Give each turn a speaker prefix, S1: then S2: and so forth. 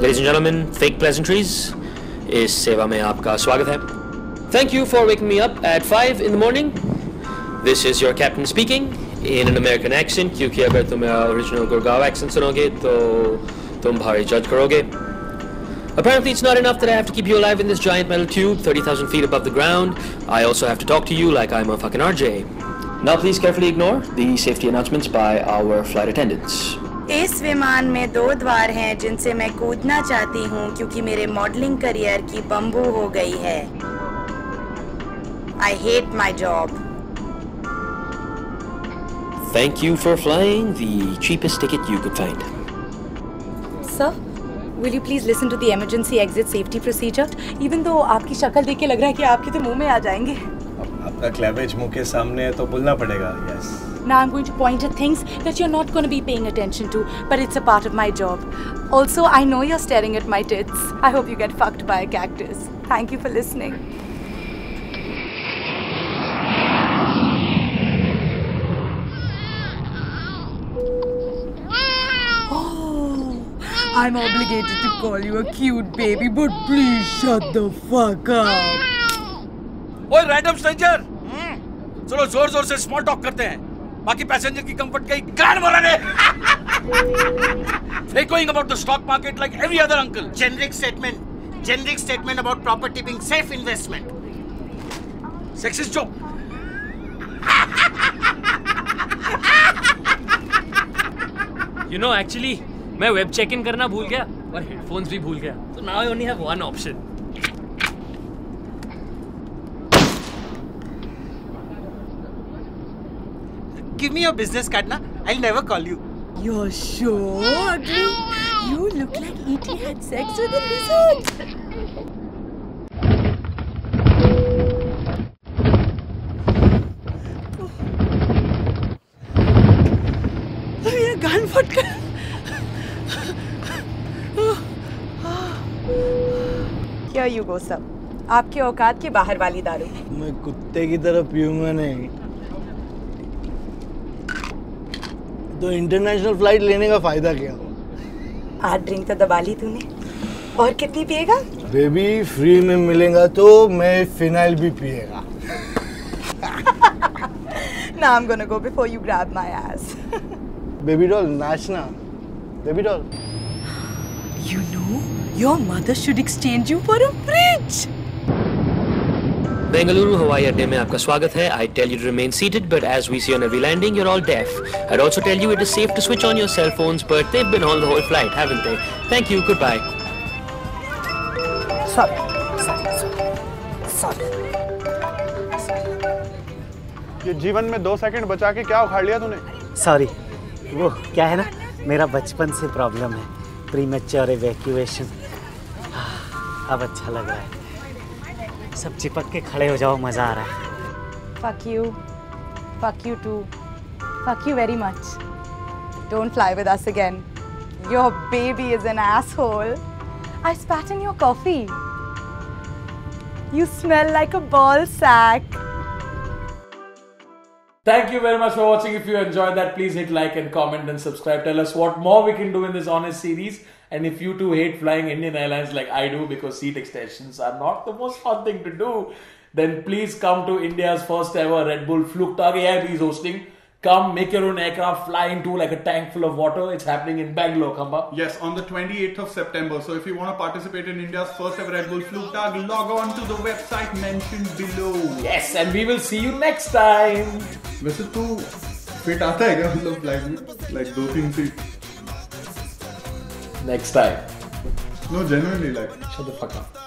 S1: Ladies and gentlemen, fake pleasantries इस सेवा में आपका स्वागत है Thank you for waking me up at 5 in the morning. This is your captain speaking in an American accent क्योंकि अगर तुम मेरा original गुड़गांव accent सुनोगे तो तुम भारी judge करोगे Apparently, it's not enough that I have to keep you alive in this giant metal tube 30,000 feet above the ground. I also have to talk to you like I'm a fucking RJ. Now, please carefully ignore the safety announcements by our flight attendants.
S2: इस विमान में दो द्वार हैं जिनसे मैं कूदना चाहती हूँ क्योंकि मेरे मॉडलिंग करियर की बंबू हो गई है। I hate my job
S1: thank you for flying ticket you could find
S3: sir will you please listen to the exit safety procedure even though आपकी शक्ल देख के लग रहा है कि आपके तो मुँह में आ जाएँगे।
S4: आपका क्लेवेज मुँह के सामने है तो बोलना पड़ेगा yes yes.
S3: Now I'm going to point at things that you're not going to be paying attention to, but it's a part of my job. Also, I know you're staring at my tits. I hope you get fucked by a cactus. Thank you for listening. Oh, I'm obligated to call you a cute baby, but please shut the fuck up.
S5: ओए random stranger चलो जोर जोर से small talk करते हैं बाकी passenger की comfort का कान भरा रहे faking about the stock market like every other uncle
S6: generic statement generic statement about property being safe investment
S5: success जो
S1: यू नो एक्चुअली मैं वेब चेक इन करना भूल गया और हेडफोन्स भी भूल गया। तो now I only have one option
S6: Give me your business card, na? I'll never call you.
S3: You're so ugly. You look like E.T. had sex with a lizard. कान फट गया Here you go, sir. आपके औकात के बाहर वाली दारू
S4: मैं कुत्ते की तरह पीऊँगा नहीं तो इंटरनेशनल फ़्लाइट लेने का फ़ायदा क्या?
S3: आज ड्रिंक तो दबा ली तूने। और कितनी पिएगा?
S4: बेबी फ्री में मिलेगा तो मैं फिनाइल भी पिएगा।
S3: ना I am gonna go before you grab my ass.
S4: Baby doll नाचना। Baby doll
S3: you know your mother should exchange you for a fridge
S1: Bengaluru हवाई अड्डे में आपका स्वागत है। I tell you to remain seated but as we see on every landing you are all deaf I also tell you it is safe to switch on your cell phones but they've been on the whole flight haven't they? Thank you. Goodbye.
S3: Sorry, sorry, sorry. Sorry.
S7: ये जीवन में दो second बचा के क्या उखाड़ लिया तूने?
S8: सॉरी वो क्या है ना? मेरा बचपन से प्रॉब्लम है। प्री मेच्योर एवैक्यूएशन अब अच्छा लग रहा है। सब चिपक के खड़े हो जाओ मज़ा आ रहा है
S3: Fuck you. Fuck you too. Fuck you very much. Don't fly with us again. Your baby is an asshole. I spat in your coffee. You smell like a ball sack.
S9: Thank you very much for watching. If you enjoyed that, please hit like and comment and subscribe. Tell us what more we can do in this honest series. And if you too hate flying Indian Airlines like I do because seat extensions are not the most fun thing to do, then please come to India's first ever Red Bull Flugtag AIB is hosting. Come make your own aircraft, fly into like a tank full of water. It's happening in Bangalore, Kamba.
S7: Yes, on the 28th of September. So if you want to participate in India's first ever Red Bull Flugtag, log on to the website mentioned below.
S9: Yes, and we will see you next time.
S7: वैसे तू fit आता है क्या मतलब flight में like दो तीन seat
S9: Next time.
S7: No genuinely like
S9: Shut the fuck up.